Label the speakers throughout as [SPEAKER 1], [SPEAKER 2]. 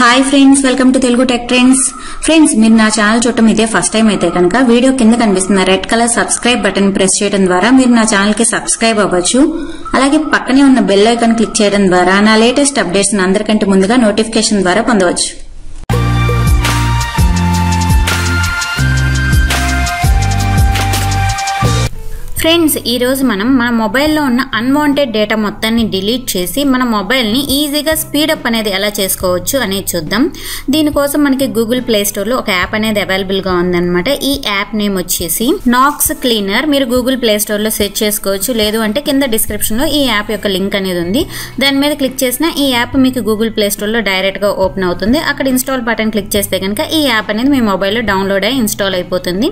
[SPEAKER 1] Hi friends welcome to Telugu tech trends friends మీరు నా channel చూడటం ఇదే ఫస్ట్ టైం అయితే కనుక వీడియో కింద కనిపిస్తున్న red colour subscribe button press చేయడం ద్వారా మీరు నా ఛానల్కి సబ్స్క్రైబ్ అవ్వచ్చు. అలాగే పక్కనే ఉన్న బెల్ ఐకాన్ క్లిక్ చేయడం ద్వారా నా లేటెస్ట్ అప్డేట్స్ అందరికంటే ముందుగా నోటిఫికేషన్ ద్వారా పొందవచ్చు. ఫ్రెండ్స్ ఈరోజు మనం మన మొబైల్లో ఉన్న అన్వాంటెడ్ డేటా మొత్తాన్ని డిలీట్ చేసి మన మొబైల్ని ఈజీగా స్పీడప్ అనేది ఎలా చేసుకోవచ్చు అనేది చూద్దాం. దీనికోసం మనకి గూగుల్ ప్లే స్టోర్లో ఒక యాప్ అనేది అవైలబుల్గా ఉందన్నమాట. ఈ యాప్ నేమ్ వచ్చేసి నాక్స్ క్లీనర్ మీరు గూగుల్ ప్లే స్టోర్లో సెర్చ్ చేసుకోవచ్చు. లేదు అంటే కింద డిస్క్రిప్షన్లో ఈ యాప్ యొక్క లింక్ అనేది ఉంది. దాని మీద క్లిక్ చేసిన ఈ యాప్ మీకు గూగుల్ ప్లే స్టోర్లో డైరెక్ట్గా ఓపెన్ అవుతుంది. అక్కడ ఇన్స్టాల్ బటన్ క్లిక్ చేస్తే కనుక ఈ యాప్ అనేది మీ మొబైల్లో డౌన్లోడ్ అయ్యి ఇన్స్టాల్ అయిపోతుంది.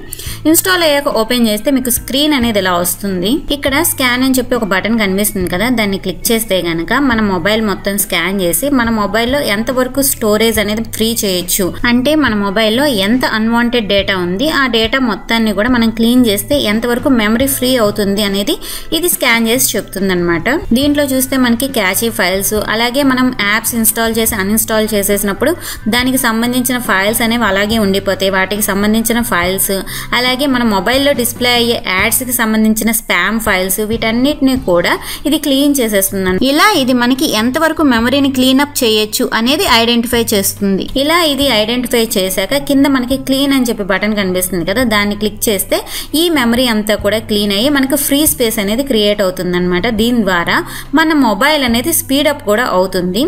[SPEAKER 1] ఇన్స్టాల్ అయ్యాక ఓపెన్ చేస్తే మీకు స్క్రీన్ అనేది ఇలా వస్తుంది. ఇక్కడ స్కాన్ అని చెప్పి ఒక బటన్ కనిపిస్తుంది కదా దాన్ని క్లిక్ చేస్తే గనక మన మొబైల్ మొత్తం స్కాన్ చేసి మన మొబైల్లో ఎంత వరకు స్టోరేజ్ అనేది ఫ్రీ చేయొచ్చు. అంటే మన మొబైల్లో ఎంత అన్వాంటెడ్ డేటా ఉంది ఆ డేటా మొత్తాన్ని కూడా మనం క్లీన్ చేస్తే ఎంతవరకు మెమరీ ఫ్రీ అవుతుంది అనేది ఇది స్కాన్ చేసి చెప్తుంది అనమాట దీంట్లో చూస్తే మనకి క్యాచీ ఫైల్స్ అలాగే మనం యాప్స్ ఇన్స్టాల్ చేసి అన్ఇన్స్టాల్ చేసేసినప్పుడు దానికి సంబంధించిన ఫైల్స్ అనేవి అలాగే ఉండిపోతాయి. వాటికి సంబంధించిన ఫైల్స్ అలాగే మన మొబైల్లో డిస్ప్లే అయ్యే యాడ్స్కి కి సంబంధించిన స్పామ్ ఫైల్స్ వీటన్నిటిని కూడా ఇది క్లీన్ చేసేస్తుంది ఇలా ఇది మనకి ఎంతవరకు మెమరీని క్లీన్ అప్ చేయొచ్చు అనేది ఐడెంటిఫై చేస్తుంది. ఇలా ఇది ఐడెంటిఫై చేశాక కింద మనకి క్లీన్ అని చెప్పి బటన్ కనిపిస్తుంది కదా దాన్ని క్లిక్ చేస్తే ఈ మెమరీ అంతా కూడా క్లీన్ అయ్యి మనకు ఫ్రీ స్పేస్ అనేది క్రియేట్ అవుతుంది అనమాట దీని ద్వారా మన మొబైల్ అనేది స్పీడప్ కూడా అవుతుంది.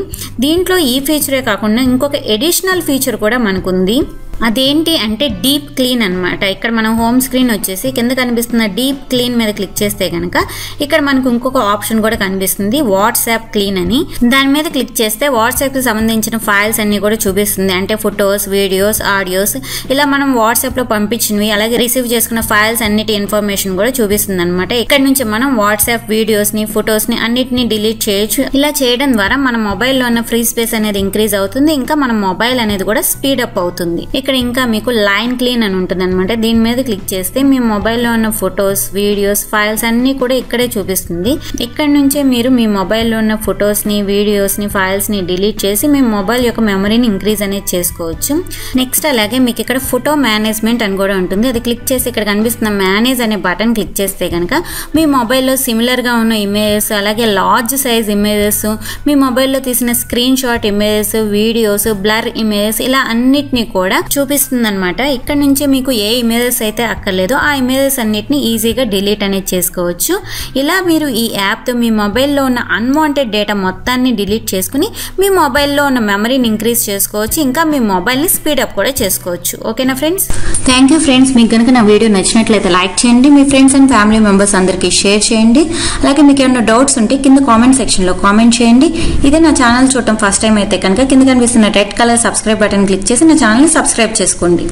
[SPEAKER 1] దీంట్లో ఈ ఫీచరే కాకుండా ఇంకొక ఎడిషనల్ ఫీచర్ కూడా మనకుంది. అదేంటి అంటే డీప్ క్లీన్ అనమాట ఇక్కడ మనం హోమ్ స్క్రీన్ వచ్చేసి కింద కనిపిస్తున్న డీప్ క్లీన్ మీద క్లిక్ చేస్తే కనుక ఇక్కడ మనకు ఇంకొక ఆప్షన్ కూడా కనిపిస్తుంది వాట్సాప్ క్లీన్ అని. దాని మీద క్లిక్ చేస్తే వాట్సాప్కి సంబంధించిన ఫైల్స్ అన్ని కూడా చూపిస్తుంది. అంటే ఫొటోస్ వీడియోస్ ఆడియోస్ ఇలా మనం వాట్సాప్లో పంపించినవి అలాగే రిసీవ్ చేసుకున్న ఫైల్స్ అన్నిటి ఇన్ఫర్మేషన్ కూడా చూపిస్తుంది అనమాట ఇక్కడ నుంచి మనం వాట్సాప్ వీడియోస్ని ఫొటోస్ని అన్నిటిని డిలీట్ చేయొచ్చు. ఇలా చేయడం ద్వారా మన మొబైల్లో ఉన్న ఫ్రీ స్పేస్ అనేది ఇంక్రీజ్ అవుతుంది. ఇంకా మన మొబైల్ అనేది కూడా స్పీడ్ అప్ అవుతుంది. ఇక్కడ ఇంకా మీకు లైన్ క్లీన్ అని ఉంటుంది అనమాట దీని మీద క్లిక్ చేస్తే మీ మొబైల్లో ఉన్న ఫొటోస్ వీడియోస్ ఫైల్స్ అన్ని కూడా ఇక్కడే చూపిస్తుంది. ఇక్కడ నుంచే మీరు మీ మొబైల్లో ఉన్న ఫొటోస్ని ఫైల్స్ని ఫైల్స్ని డిలీట్ చేసి మీ మొబైల్ యొక్క మెమరీని ఇంక్రీజ్ అనేది చేసుకోవచ్చు. నెక్స్ట్ అలాగే మీకు ఇక్కడ ఫోటో మేనేజ్మెంట్ అని కూడా ఉంటుంది. అది క్లిక్ చేసి ఇక్కడ కనిపిస్తున్న మేనేజ్ అనే బటన్ క్లిక్ చేస్తే కనుక మీ మొబైల్లో సిమిలర్గా ఉన్న ఇమేజెస్ అలాగే లార్జ్ సైజ్ ఇమేజెస్ మీ మొబైల్లో తీసిన screen shot images videos blur images ఇలా అన్నిటినీ కూడా చూ అనమాట ఇక్కడ నుంచి మీకు ఏ ఇమేజెస్ అయితే అక్కర్లేదో ఆ ఇమేజెస్ అన్నిటిని ఈజీగా డిలీట్ అనేది చేసుకోవచ్చు. ఇలా మీరు ఈ యాప్తో మీ మొబైల్లో ఉన్న అన్వాంటెడ్ డేటా మొత్తాన్ని డిలీట్ చేసుకుని మీ మొబైల్లో ఉన్న మెమరీని ఇంక్రీజ్ చేసుకోవచ్చు. ఇంకా మీ మొబైల్ని స్పీడప్ కూడా చేసుకోవచ్చు. ఓకేనా ఫ్రెండ్స్ థ్యాంక్ యూ ఫ్రెండ్స్ మీకు కనుక నా వీడియో నచ్చినట్లయితే లైక్ చేయండి. మీ ఫ్రెండ్స్ అండ్ ఫ్యామిలీ మెంబర్స్ అందరికీ షేర్ చేయండి. అలాగే మీకు ఏమైనా డౌట్స్ ఉంటే కింద కామెంట్ సెక్షన్లో కామెంట్ చేయండి. ఇదే నా ఛానల్ చూడటం ఫస్ట్ టైం అయితే కనుక కింద కనిపిస్తున్న red colour subscribe button click చేసి నా ఛానల్ని సబ్స్క్రైబ్ చేసుకోండి.